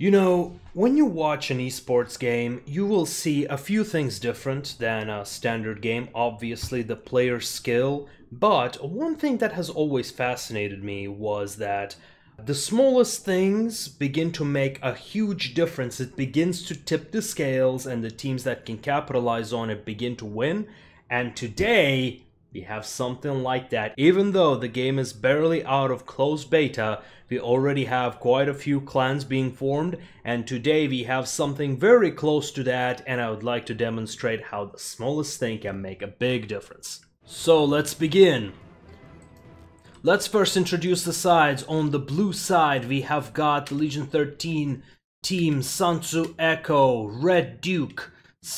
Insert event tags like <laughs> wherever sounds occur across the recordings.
You know, when you watch an esports game, you will see a few things different than a standard game. Obviously, the player's skill, but one thing that has always fascinated me was that the smallest things begin to make a huge difference. It begins to tip the scales, and the teams that can capitalize on it begin to win. And today, we have something like that. Even though the game is barely out of closed beta, we already have quite a few clans being formed, and today we have something very close to that, and I would like to demonstrate how the smallest thing can make a big difference. So let's begin. Let's first introduce the sides. On the blue side, we have got the Legion 13 team, Sansu Echo, Red Duke,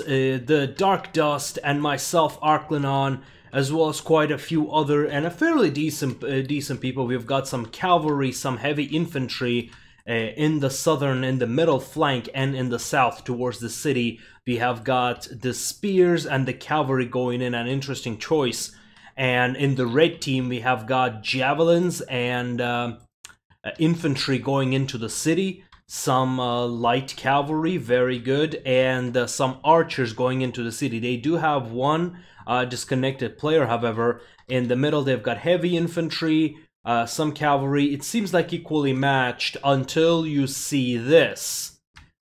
uh, the Dark Dust, and myself, Arklanon as well as quite a few other and a fairly decent uh, decent people. We've got some cavalry, some heavy infantry uh, in the southern, in the middle flank, and in the south towards the city. We have got the spears and the cavalry going in, an interesting choice. And in the red team, we have got javelins and uh, infantry going into the city some uh, light cavalry, very good, and uh, some archers going into the city. They do have one uh, disconnected player, however. In the middle, they've got heavy infantry, uh, some cavalry. It seems like equally matched until you see this.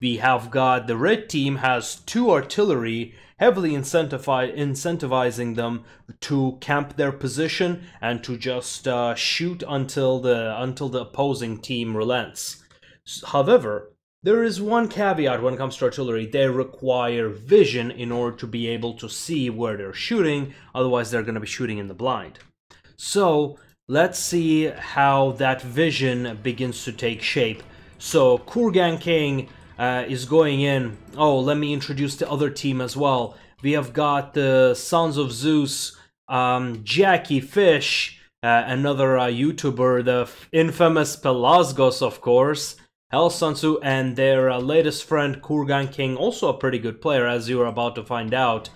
We have got the red team has two artillery, heavily incentivizing them to camp their position and to just uh, shoot until the until the opposing team relents. However, there is one caveat when it comes to artillery. They require vision in order to be able to see where they're shooting, otherwise they're going to be shooting in the blind. So, let's see how that vision begins to take shape. So, Kurgan King uh, is going in. Oh, let me introduce the other team as well. We have got the Sons of Zeus, um, Jackie Fish, uh, another uh, YouTuber, the infamous Pelasgos, of course, Hell Sansu and their uh, latest friend Kurgan King, also a pretty good player as you are about to find out.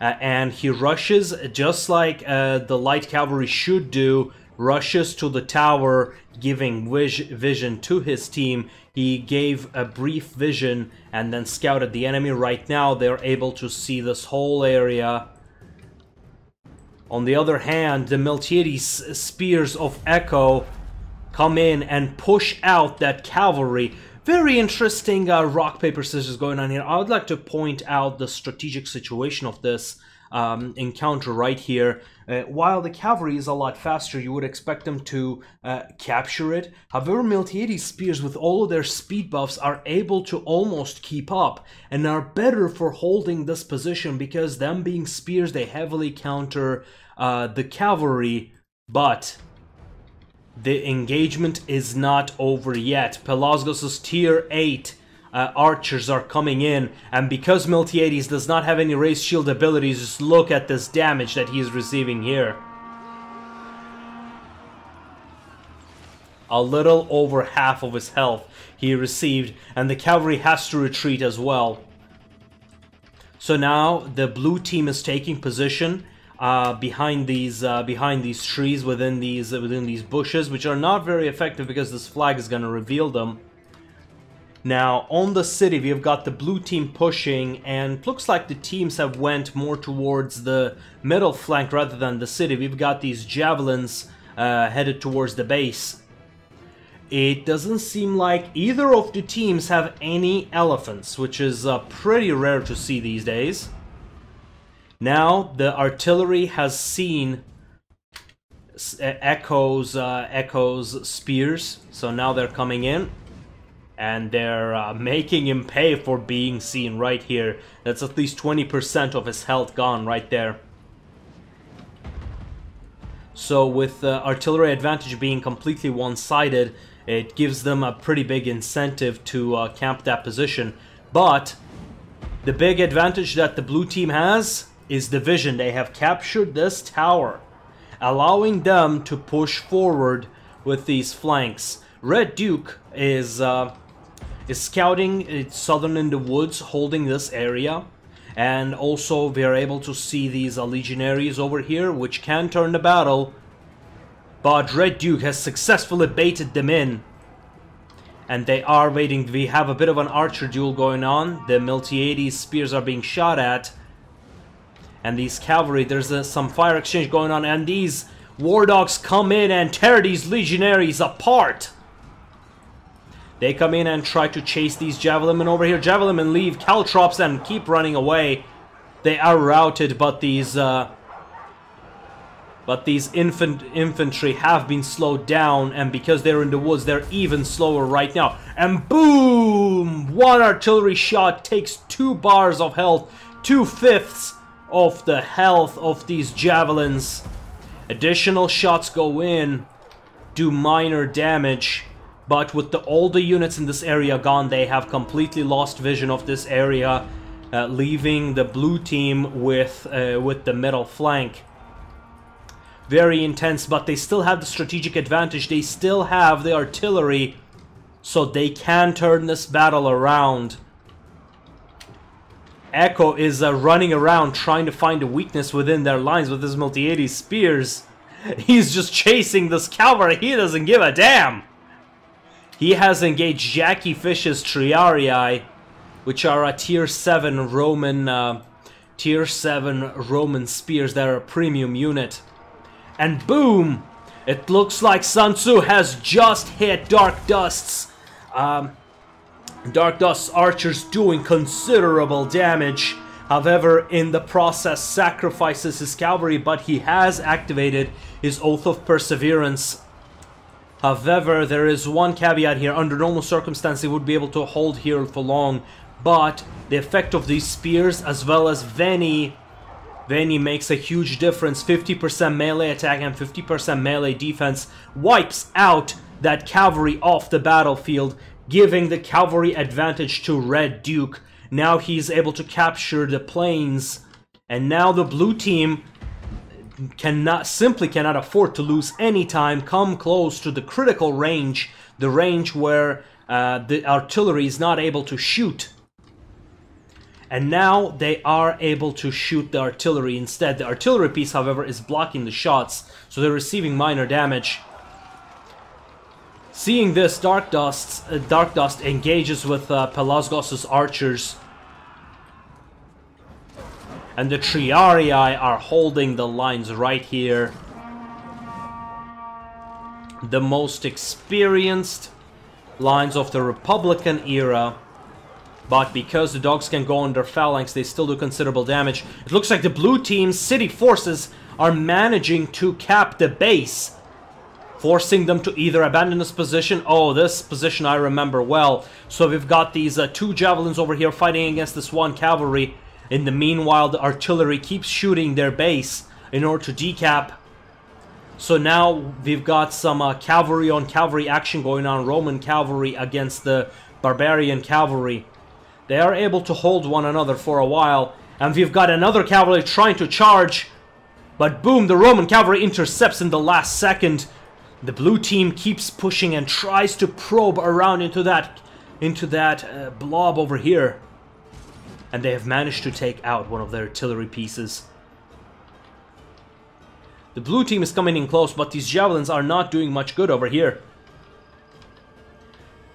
Uh, and he rushes just like uh, the light cavalry should do, rushes to the tower, giving vision to his team. He gave a brief vision and then scouted the enemy. Right now, they're able to see this whole area. On the other hand, the Miltiades spears of Echo come in and push out that cavalry. Very interesting uh, rock, paper, scissors going on here. I would like to point out the strategic situation of this um, encounter right here. Uh, while the cavalry is a lot faster, you would expect them to uh, capture it. However, Miltiades spears with all of their speed buffs are able to almost keep up and are better for holding this position because them being spears, they heavily counter uh, the cavalry, but the engagement is not over yet. Pelasgos' tier 8 uh, archers are coming in, and because Miltiades does not have any race shield abilities, just look at this damage that he is receiving here. A little over half of his health he received, and the cavalry has to retreat as well. So now the blue team is taking position uh, behind these uh, behind these trees within these within these bushes, which are not very effective because this flag is going to reveal them. Now on the city, we have got the blue team pushing, and looks like the teams have went more towards the middle flank rather than the city. We've got these javelins uh, headed towards the base. It doesn't seem like either of the teams have any elephants, which is uh, pretty rare to see these days. Now the artillery has seen Echo's uh, Echo's spears, so now they're coming in, and they're uh, making him pay for being seen right here. That's at least 20% of his health gone right there. So with uh, artillery advantage being completely one-sided, it gives them a pretty big incentive to uh, camp that position. But the big advantage that the blue team has is division. They have captured this tower, allowing them to push forward with these flanks. Red Duke is uh, is scouting it's southern in the woods, holding this area. And also we are able to see these uh, legionaries over here, which can turn the battle. But Red Duke has successfully baited them in. And they are waiting. We have a bit of an archer duel going on. The Miltiades spears are being shot at. And these cavalry, there's a, some fire exchange going on. And these war dogs come in and tear these legionaries apart. They come in and try to chase these javelin over here. Javelin leave caltrops and keep running away. They are routed, but these uh, but these infant infantry have been slowed down, and because they're in the woods, they're even slower right now. And boom! One artillery shot takes two bars of health, two-fifths of the health of these javelins. Additional shots go in, do minor damage, but with the, all the units in this area gone, they have completely lost vision of this area, uh, leaving the blue team with, uh, with the middle flank. Very intense, but they still have the strategic advantage. They still have the artillery, so they can turn this battle around. Echo is uh, running around trying to find a weakness within their lines with his Miltiades spears. <laughs> He's just chasing this cavalry. He doesn't give a damn. He has engaged Jackie Fish's Triarii, which are a tier 7 Roman uh, tier 7 Roman spears that are a premium unit. And boom! It looks like Sun Tzu has just hit Dark Dust's um, Dark Dust archers doing considerable damage. However, in the process sacrifices his cavalry, but he has activated his Oath of Perseverance However, there is one caveat here. Under normal circumstances, he would be able to hold here for long. But the effect of these spears, as well as Veni, Veni makes a huge difference. 50% melee attack and 50% melee defense wipes out that cavalry off the battlefield, giving the cavalry advantage to Red Duke. Now he's able to capture the plains. And now the blue team cannot simply cannot afford to lose any time, come close to the critical range, the range where uh, the artillery is not able to shoot. And now they are able to shoot the artillery instead. The artillery piece, however, is blocking the shots, so they're receiving minor damage. Seeing this, Dark Dust, uh, Dark Dust engages with uh, Pelasgos' archers and the Triarii are holding the lines right here. The most experienced lines of the Republican era. But because the dogs can go under phalanx, they still do considerable damage. It looks like the blue team's city forces are managing to cap the base. Forcing them to either abandon this position. Oh, this position I remember well. So we've got these uh, two javelins over here fighting against this one cavalry. In the meanwhile, the artillery keeps shooting their base in order to decap. So now we've got some uh, cavalry on cavalry action going on. Roman cavalry against the barbarian cavalry. They are able to hold one another for a while. And we've got another cavalry trying to charge. But boom, the Roman cavalry intercepts in the last second. The blue team keeps pushing and tries to probe around into that into that uh, blob over here and they have managed to take out one of their artillery pieces. The blue team is coming in close, but these javelins are not doing much good over here.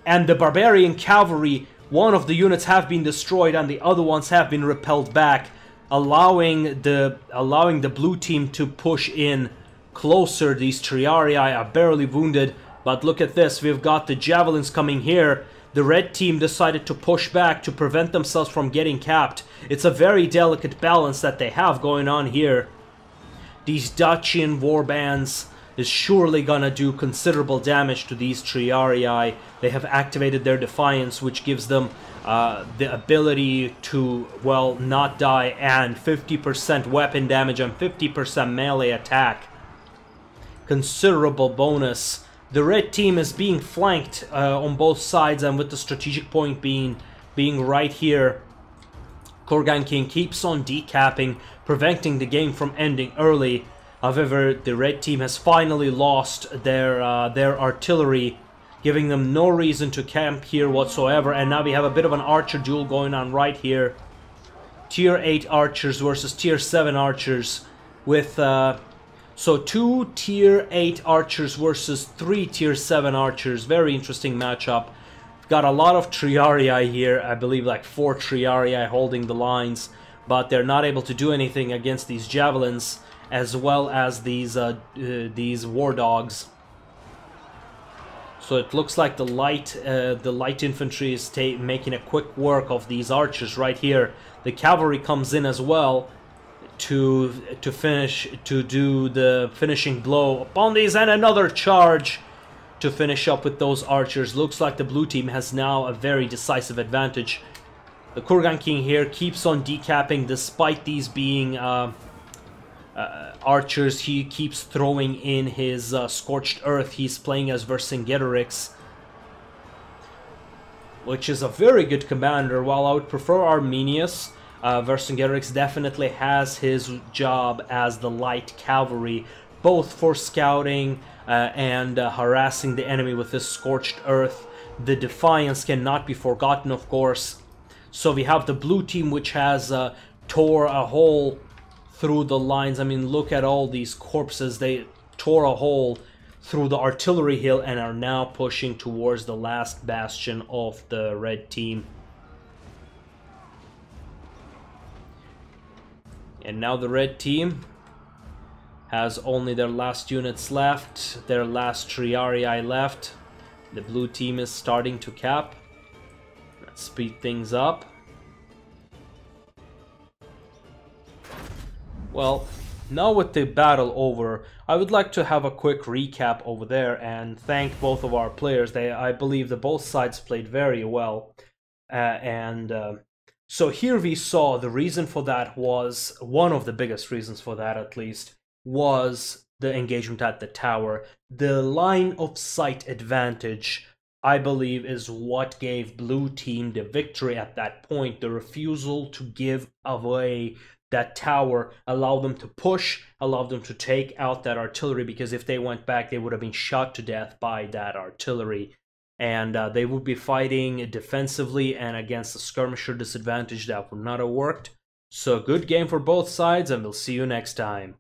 And the barbarian cavalry, one of the units have been destroyed and the other ones have been repelled back, allowing the allowing the blue team to push in closer. These Triarii are barely wounded, but look at this, we've got the javelins coming here the red team decided to push back to prevent themselves from getting capped. It's a very delicate balance that they have going on here. These Dacian warbands is surely gonna do considerable damage to these Triarii. They have activated their Defiance, which gives them uh, the ability to, well, not die and 50% weapon damage and 50% melee attack. Considerable bonus the red team is being flanked uh, on both sides and with the strategic point being being right here. Kurgan King keeps on decapping, preventing the game from ending early. However, the red team has finally lost their uh, their artillery, giving them no reason to camp here whatsoever. And now we have a bit of an archer duel going on right here. Tier 8 archers versus Tier 7 archers with uh, so two tier 8 archers versus three tier 7 archers. Very interesting matchup. Got a lot of Triarii here, I believe like four Triarii holding the lines, but they're not able to do anything against these Javelins as well as these uh, uh, these War Dogs. So it looks like the light uh, the light infantry is making a quick work of these archers right here. The cavalry comes in as well to to finish to do the finishing blow upon these and another charge to finish up with those archers. Looks like the blue team has now a very decisive advantage. The Kurgan King here keeps on decapping despite these being uh, uh, archers. He keeps throwing in his uh, Scorched Earth. He's playing as Vercingetorix, which is a very good commander. While I would prefer Arminius, uh, Vercingetorix definitely has his job as the light cavalry, both for scouting uh, and uh, harassing the enemy with his Scorched Earth. The Defiance cannot be forgotten, of course. So we have the blue team, which has uh, tore a hole through the lines. I mean, look at all these corpses. They tore a hole through the artillery hill and are now pushing towards the last bastion of the red team. And now the red team has only their last units left, their last Triarii left. The blue team is starting to cap. Let's speed things up. Well, now with the battle over, I would like to have a quick recap over there and thank both of our players. They, I believe that both sides played very well. Uh, and uh, so here we saw the reason for that was, one of the biggest reasons for that at least, was the engagement at the tower. The line of sight advantage, I believe, is what gave blue team the victory at that point. The refusal to give away that tower allowed them to push, allowed them to take out that artillery because if they went back, they would have been shot to death by that artillery. And uh, they would be fighting defensively and against a skirmisher disadvantage that would not have worked. So, good game for both sides, and we'll see you next time.